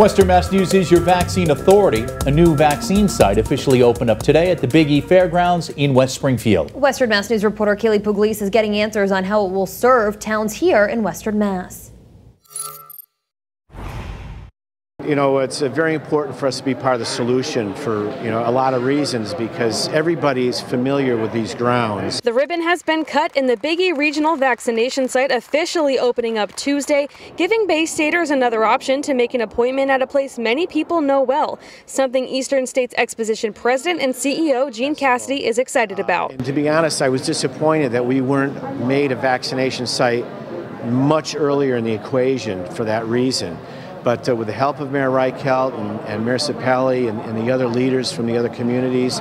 Western Mass News is your vaccine authority. A new vaccine site officially opened up today at the Big E Fairgrounds in West Springfield. Western Mass News reporter Kaylee Pugliese is getting answers on how it will serve towns here in Western Mass. You know, it's very important for us to be part of the solution for, you know, a lot of reasons because everybody is familiar with these grounds. The ribbon has been cut and the Big E Regional Vaccination Site officially opening up Tuesday, giving Bay Staters another option to make an appointment at a place many people know well, something Eastern States Exposition President and CEO Gene Cassidy is excited uh, about. And to be honest, I was disappointed that we weren't made a vaccination site much earlier in the equation for that reason. But uh, with the help of Mayor Reichelt and, and Mayor Sapelli and, and, the other leaders from the other communities,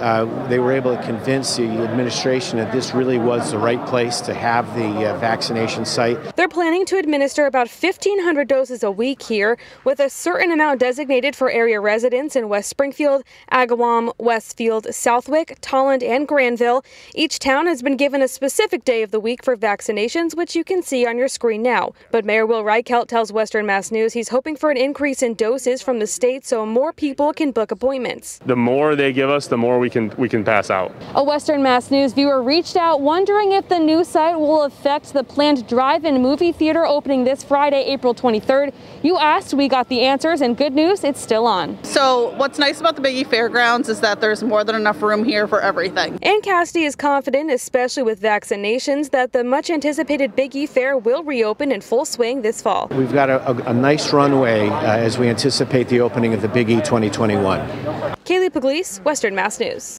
uh, they were able to convince the administration that this really was the right place to have the uh, vaccination site. They're planning to administer about 1,500 doses a week here, with a certain amount designated for area residents in West Springfield, Agawam, Westfield, Southwick, Tolland, and Granville. Each town has been given a specific day of the week for vaccinations, which you can see on your screen now. But Mayor Will Reichelt tells Western Mass News he's hoping for an increase in doses from the state so more people can book appointments. The more they give us, the more we can we can pass out. A Western Mass News viewer reached out wondering if the new site will affect the planned drive-in movie theater opening this Friday, April 23rd. You asked, we got the answers, and good news, it's still on. So what's nice about the Big E Fairgrounds is that there's more than enough room here for everything. And Cassidy is confident, especially with vaccinations, that the much anticipated Big E Fair will reopen in full swing this fall. We've got a, a, a nice runway uh, as we anticipate the opening of the Big E 2021. Kaylee Pugliese, Western Mass News.